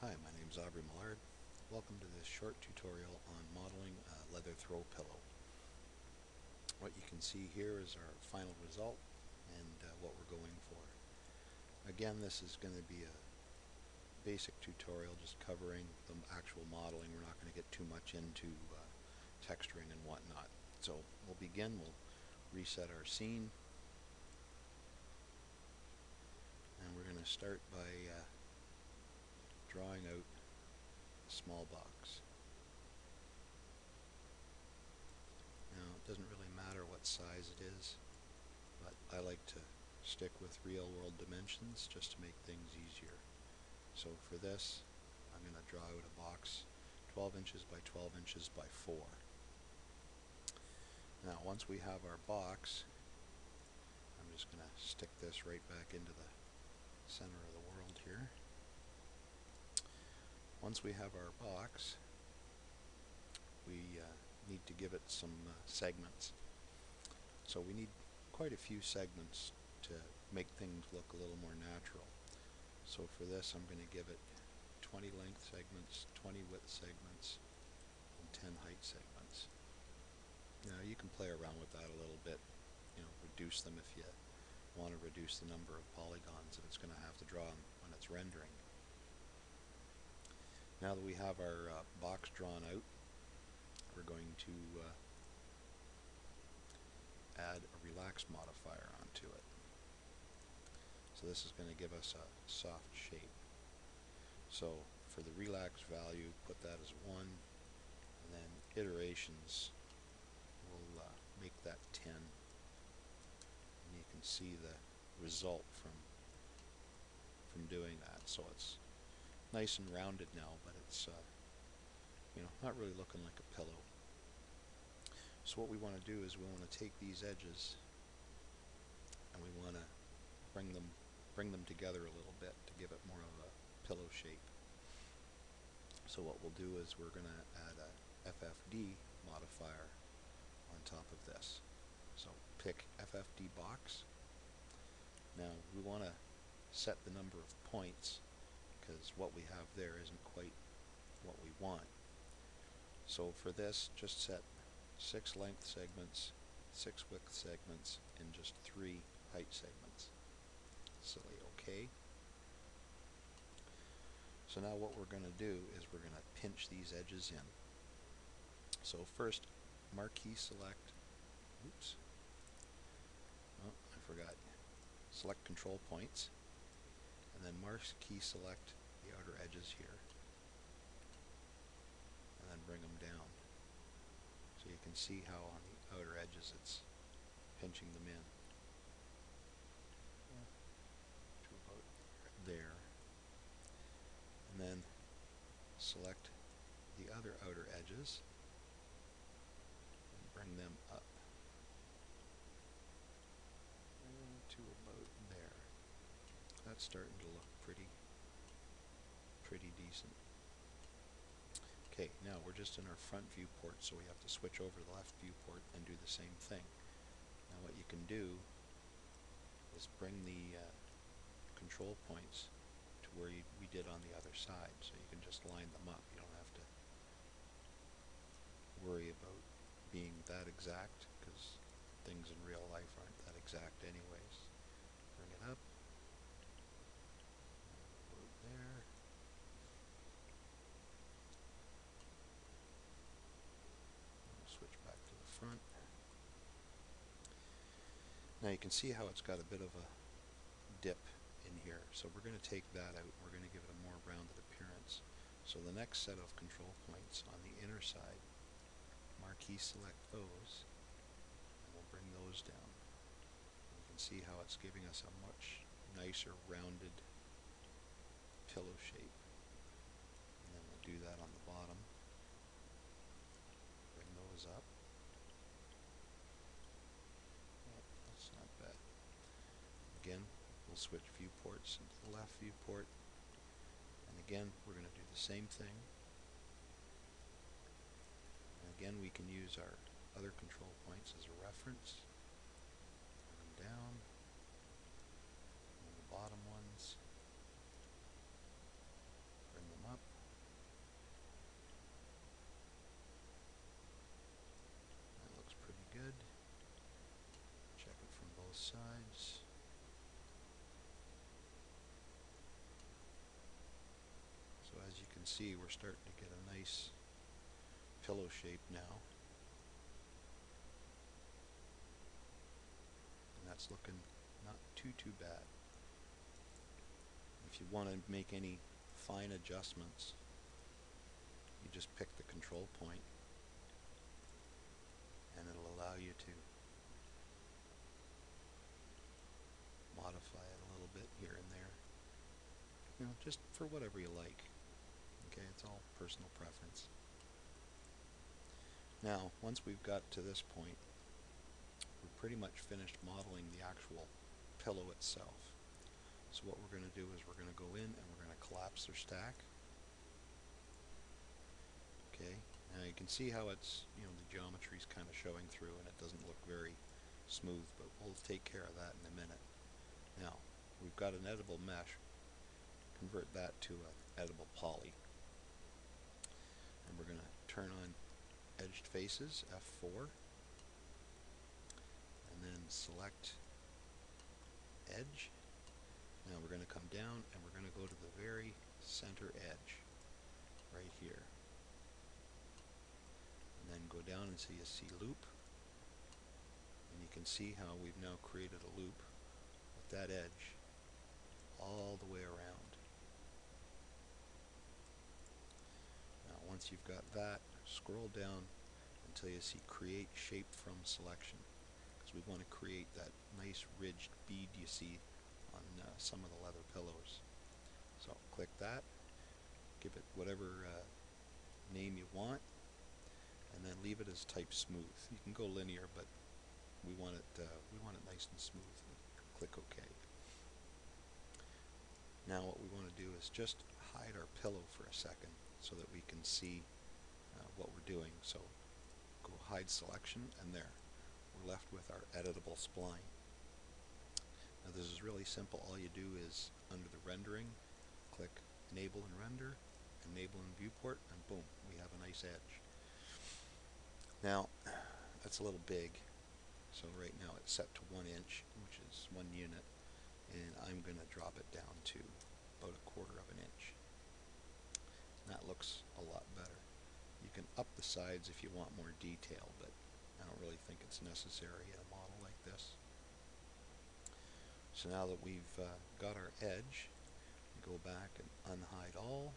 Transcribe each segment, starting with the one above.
Hi, my name is Aubrey Millard. Welcome to this short tutorial on modeling a leather throw pillow. What you can see here is our final result and uh, what we're going for. Again, this is going to be a basic tutorial just covering the actual modeling. We're not going to get too much into uh, texturing and whatnot. So we'll begin, we'll reset our scene, and we're going to start by uh, drawing out a small box. Now it doesn't really matter what size it is, but I like to stick with real world dimensions just to make things easier. So for this, I'm going to draw out a box 12 inches by 12 inches by 4. Now once we have our box, I'm just going to stick this right back into the center of the world here. Once we have our box, we uh, need to give it some uh, segments. So we need quite a few segments to make things look a little more natural. So for this I'm going to give it 20 length segments, 20 width segments, and 10 height segments. Now you can play around with that a little bit, you know, reduce them if you want to reduce the number of polygons that it's going to have to draw when it's rendering. Now that we have our uh, box drawn out, we're going to uh, add a relax modifier onto it. So this is going to give us a soft shape. So for the relax value, put that as 1, and then iterations will uh, make that 10. And you can see the result from from doing that. So it's nice and rounded now, but it's uh, you know not really looking like a pillow. So what we want to do is we want to take these edges and we want to bring them bring them together a little bit to give it more of a pillow shape. So what we'll do is we're going to add a FFD modifier on top of this. So pick FFD box. Now we want to set the number of points because what we have there isn't quite what we want. So for this, just set six length segments, six width segments, and just three height segments. Silly OK. So now what we're going to do is we're going to pinch these edges in. So first, marquee select, oops, oh, I forgot, select control points, and then marquee select the outer edges here and then bring them down. So you can see how on the outer edges it's pinching them in. To about there. And then select the other outer edges and bring them up to about there. That's starting to look pretty pretty decent. Okay, now we're just in our front viewport, so we have to switch over to the left viewport and do the same thing. Now what you can do is bring the uh, control points to where you, we did on the other side, so you can just line them up. You don't have to worry about being that exact, because things in real life aren't that exact anyways. Bring it up. there. switch back to the front. Now you can see how it's got a bit of a dip in here. So we're going to take that out. We're going to give it a more rounded appearance. So the next set of control points on the inner side, marquee select those, and we'll bring those down. You can see how it's giving us a much nicer rounded pillow shape. And then we'll do that on the bottom Bring those up. Oh, that's not bad. Again, we'll switch viewports into the left viewport. And again, we're going to do the same thing. And again, we can use our other control points as a reference. Bring them down. And the bottom ones. Bring them up. See, we're starting to get a nice pillow shape now. And that's looking not too, too bad. If you want to make any fine adjustments, you just pick the control point and it'll allow you to modify it a little bit here and there. You know, just for whatever you like. Okay, it's all personal preference. Now, once we've got to this point, we're pretty much finished modeling the actual pillow itself. So what we're going to do is we're going to go in and we're going to collapse their stack. Okay, now you can see how it's, you know, the geometry is kind of showing through and it doesn't look very smooth, but we'll take care of that in a minute. Now, we've got an editable mesh. Convert that to an editable poly. And we're going to turn on edged faces, F4, and then select edge. Now we're going to come down and we're going to go to the very center edge, right here. And then go down and see a C loop. And you can see how we've now created a loop with that edge all the way around. Now once you've got that, scroll down until you see create shape from selection because we want to create that nice ridged bead you see on uh, some of the leather pillows. So click that, give it whatever uh, name you want, and then leave it as type smooth. You can go linear, but we want it uh, we want it nice and smooth. Click OK. Now what we want to do is just hide our pillow for a second so that we can see uh, what we're doing. So go hide selection and there. We're left with our editable spline. Now this is really simple. All you do is under the rendering, click enable and render, enable and viewport, and boom, we have a nice edge. Now that's a little big. So right now it's set to one inch, which is one unit, and I'm going to drop it down to about a quarter of an inch. That looks a lot better. You can up the sides if you want more detail, but I don't really think it's necessary in a model like this. So now that we've uh, got our edge, go back and unhide all.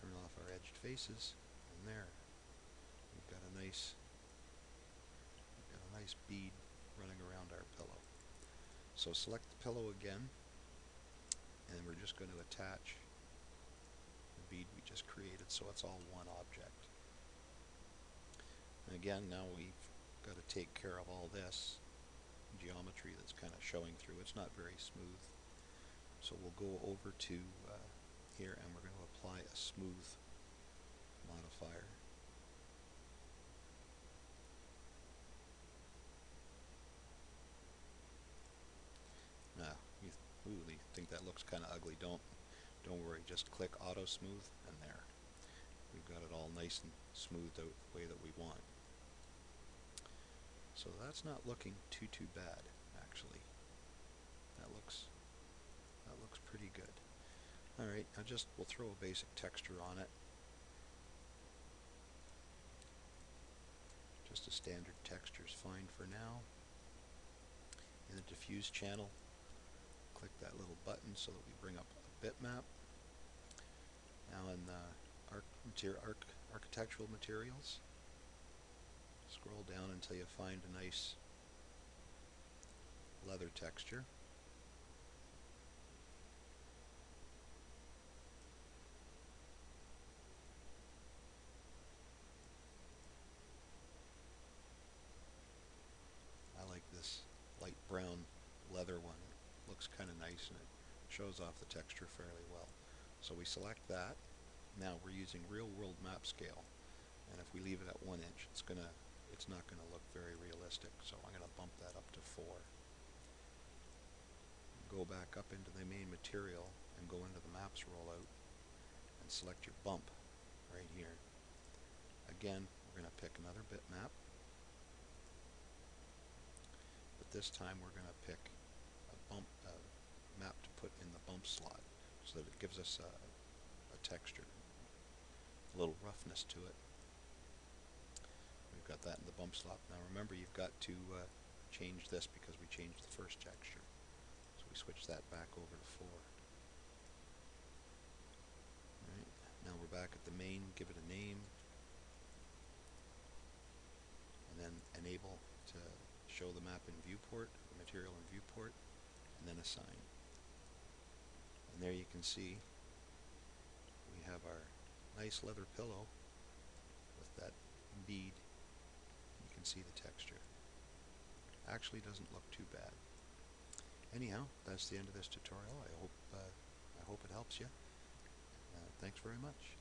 Turn off our edged faces, and there, we've got a nice, we've got a nice bead running around our pillow. So select the pillow again, and we're just going to attach the bead we just created so it's all one object. And again, now we've got to take care of all this geometry that's kind of showing through. It's not very smooth. So we'll go over to uh, here and we're going to apply a smooth modifier. Now, you ooh, you think that looks kind of ugly. Don't don't worry, just click auto smooth and there. We've got it all nice and smoothed out the way that we want. So that's not looking too too bad actually. That looks that looks pretty good. Alright, I'll just we'll throw a basic texture on it. Just a standard texture is fine for now. In the diffuse channel, click that little button so that we bring up a bitmap. Now in the arch arch architectural materials, scroll down until you find a nice leather texture. I like this light brown leather one looks kind of nice and it shows off the texture fairly well. So we select that. Now we're using real world map scale and if we leave it at one inch it's gonna it's not gonna look very realistic so I'm gonna bump that up to four. Go back up into the main material and go into the maps rollout and select your bump right here. Again we're gonna pick another bitmap but this time we're gonna pick bump slot. so that it gives us a, a texture, a little roughness to it. We've got that in the bump slot. Now remember, you've got to uh, change this because we changed the first texture. So we switch that back over to 4. Alright, now we're back at the main, give it a name, and then enable to show the map in viewport, material in viewport, and then assign. And there you can see we have our nice leather pillow with that bead. You can see the texture. Actually doesn't look too bad. Anyhow, that's the end of this tutorial. I hope uh, I hope it helps you. Uh, thanks very much.